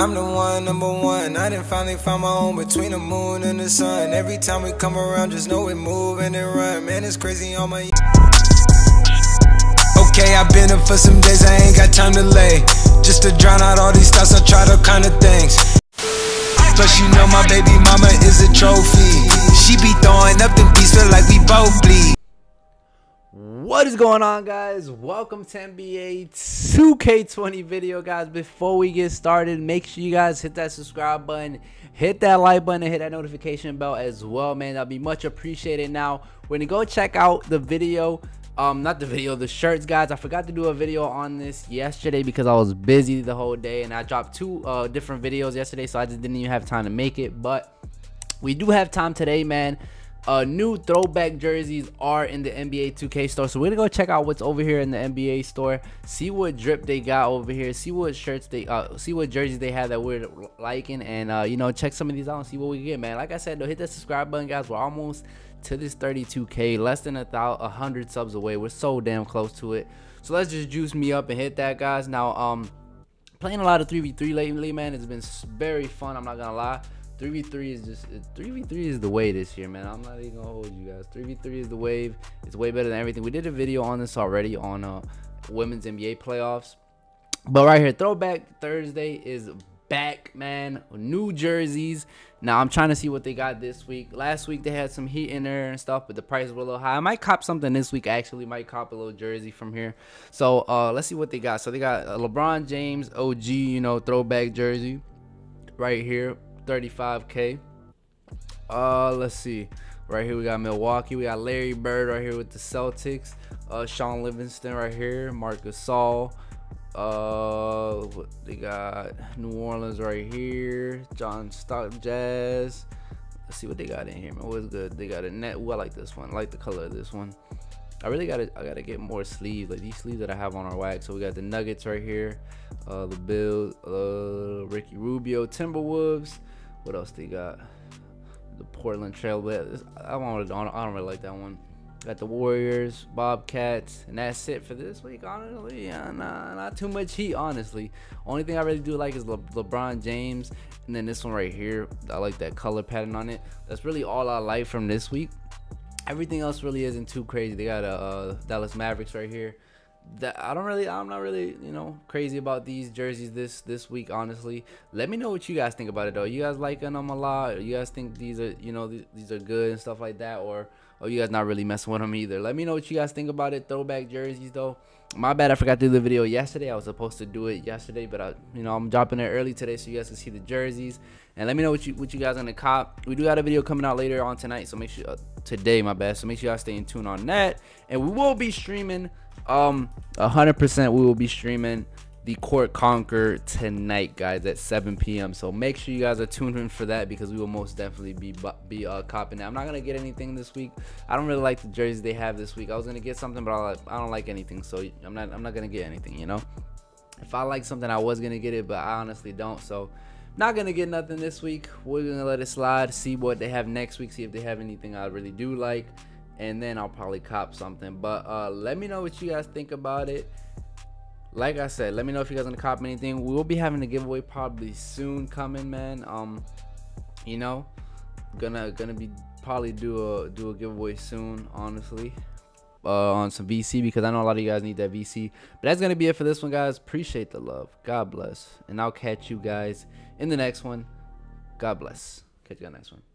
I'm the one, number one. I done finally found my home between the moon and the sun. Every time we come around, just know we move and it run. Man, it's crazy on my. Okay, I've been up for some days, I ain't got time to lay. Just to drown out all these thoughts, I tried all kind of things. Plus, you know my baby mama is a trophy. She be throwing up the beats, feel like we both bleed. What is going on guys? Welcome to NBA 2K20 video guys. Before we get started, make sure you guys hit that subscribe button, hit that like button, and hit that notification bell as well, man. That'll be much appreciated. Now, we're gonna go check out the video. Um, not the video, the shirts, guys. I forgot to do a video on this yesterday because I was busy the whole day and I dropped two uh, different videos yesterday, so I just didn't even have time to make it. But we do have time today, man uh, new throwback jerseys are in the NBA 2K store. So we're gonna go check out what's over here in the NBA store. See what drip they got over here. See what shirts they uh see what jerseys they have that we're liking, and uh you know check some of these out and see what we get, man. Like I said, though, hit that subscribe button, guys. We're almost to this 32k, less than a thousand, a hundred subs away. We're so damn close to it. So let's just juice me up and hit that, guys. Now um playing a lot of 3v3 lately, man. It's been very fun. I'm not gonna lie. 3v3 is just 3v3 is the way this year, man. I'm not even gonna hold you guys. 3v3 is the wave. It's way better than everything. We did a video on this already on uh women's NBA playoffs. But right here, throwback Thursday is back, man. New jerseys. Now I'm trying to see what they got this week. Last week they had some heat in there and stuff, but the prices were a little high. I might cop something this week. Actually, might cop a little jersey from here. So uh, let's see what they got. So they got a LeBron James OG, you know, throwback jersey right here 35k. Uh, let's see. Right here we got Milwaukee. We got Larry Bird right here with the Celtics. Uh, Shaun Livingston right here. Marcus Gasol. Uh, they got New Orleans right here. John Stock Jazz. Let's see what they got in here, man. What's good? They got a net. Ooh, I like this one. I like the color of this one. I really gotta I gotta get more sleeves like these sleeves that I have on our wax. So we got the Nuggets right here, uh, the Bulls, uh, Ricky Rubio, Timberwolves. What else they got? The Portland Trail. I want I don't really like that one. Got the Warriors, Bobcats, and that's it for this week. Honestly, yeah, nah, not too much heat. Honestly, only thing I really do like is Le LeBron James, and then this one right here. I like that color pattern on it. That's really all I like from this week. Everything else really isn't too crazy. They got a uh, Dallas Mavericks right here that I don't really I'm not really you know crazy about these jerseys this this week honestly. Let me know what you guys think about it though. You guys liking them a lot? You guys think these are you know these, these are good and stuff like that? Or or you guys not really messing with them either? Let me know what you guys think about it. Throwback jerseys though. My bad I forgot to do the video yesterday. I was supposed to do it yesterday but I you know I'm dropping it early today so you guys can see the jerseys. And let me know what you what you guys on the cop. We do got a video coming out later on tonight so make sure uh, today my bad. So make sure y'all stay in tune on that. And we will be streaming um 100% we will be streaming the court conquer tonight guys at 7 p.m so make sure you guys are tuned in for that because we will most definitely be be uh copping that. I'm not gonna get anything this week. I don't really like the jerseys they have this week. I was gonna get something but i, like, I don't like anything. So i'm not i'm not gonna get anything you know? If i like something i was gonna get it but i honestly don't. So not gonna get nothing this week we're gonna let it slide see what they have next week see if they have anything i really do like and then I'll probably cop something. But uh, let me know what you guys think about it. Like I said, let me know if you guys gonna cop anything. We will be having a giveaway probably soon coming, man. Um, you know, gonna gonna be probably do a do a giveaway soon, honestly. Uh, on some VC because I know a lot of you guys need that VC. But that's gonna be it for this one, guys. Appreciate the love. God bless, and I'll catch you guys in the next one. God bless. Catch you on the next one.